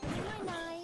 sharp as my.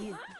you.